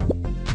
you